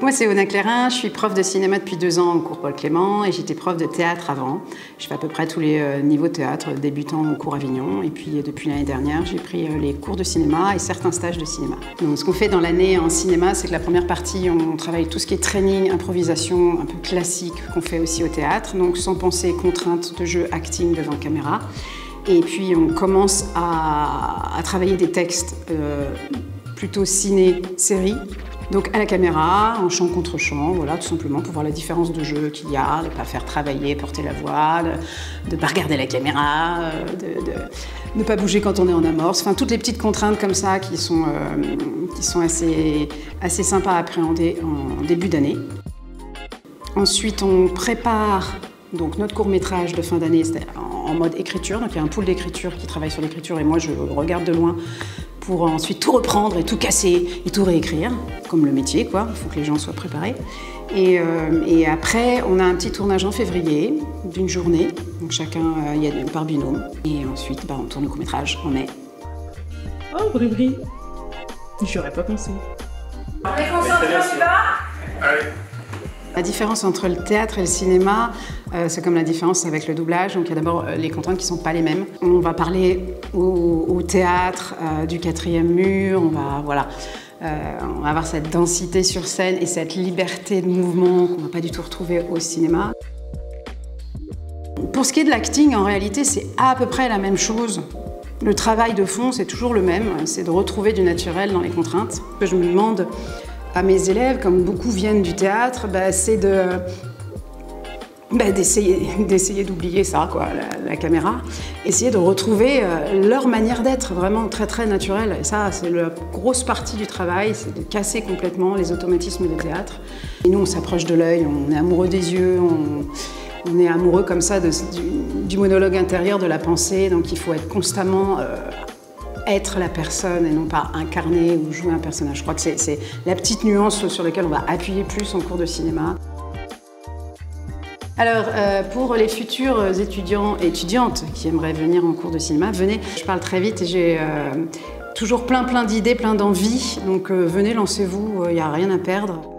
Moi, c'est Ona Clérin, je suis prof de cinéma depuis deux ans au cours Paul Clément et j'étais prof de théâtre avant. Je fais à peu près tous les euh, niveaux de théâtre, débutant au cours Avignon. Et puis, euh, depuis l'année dernière, j'ai pris euh, les cours de cinéma et certains stages de cinéma. Donc, ce qu'on fait dans l'année en cinéma, c'est que la première partie, on travaille tout ce qui est training, improvisation, un peu classique, qu'on fait aussi au théâtre. Donc, sans penser contraintes de jeu, acting devant caméra. Et puis, on commence à, travailler des textes plutôt ciné-série donc à la caméra, en chant contre chant, voilà, tout simplement pour voir la différence de jeu qu'il y a, de ne pas faire travailler, porter la voix, de ne pas regarder la caméra, euh, de, ne pas bouger quand on est en amorce, enfin toutes les petites contraintes comme ça qui sont, euh, qui sont assez, assez sympas à appréhender en début d'année. Ensuite, on prépare donc notre court métrage de fin d'année en mode écriture. Donc il y a un pool d'écriture qui travaille sur l'écriture et moi je regarde de loin pour ensuite tout reprendre et tout casser et tout réécrire, comme le métier, quoi. Il faut que les gens soient préparés. Et, euh, après, on a un petit tournage en février d'une journée. Donc chacun, euh, il y a par binôme. Et ensuite, bah, on tourne le court-métrage en mai. Oh, Bribri J'y aurais pas pensé. On est concentré, on y va Allez la différence entre le théâtre et le cinéma, euh, c'est comme la différence avec le doublage. Donc il y a d'abord euh, les contraintes qui ne sont pas les mêmes. On va parler au, théâtre euh, du quatrième mur, on va, voilà, on va avoir cette densité sur scène et cette liberté de mouvement qu'on ne va pas du tout retrouver au cinéma. Pour ce qui est de l'acting, en réalité, c'est à peu près la même chose. Le travail de fond, c'est toujours le même, c'est de retrouver du naturel dans les contraintes. Je me demande à mes élèves, comme beaucoup viennent du théâtre, bah, c'est de bah, d'essayer d'oublier ça, quoi, la, caméra, essayer de retrouver euh, leur manière d'être vraiment très très naturelle. Et ça, c'est la grosse partie du travail, c'est de casser complètement les automatismes du théâtre. Et nous, on s'approche de l'œil, on est amoureux des yeux, on, est amoureux comme ça du, monologue intérieur, de la pensée, donc il faut être constamment euh, être la personne et non pas incarner ou jouer un personnage. Je crois que c'est la petite nuance sur laquelle on va appuyer plus en cours de cinéma. Alors, euh, pour les futurs étudiants et étudiantes qui aimeraient venir en cours de cinéma, venez. Je parle très vite et j'ai euh, toujours plein plein d'idées, plein d'envies. Donc euh, venez, lancez-vous, il n'y a rien à perdre.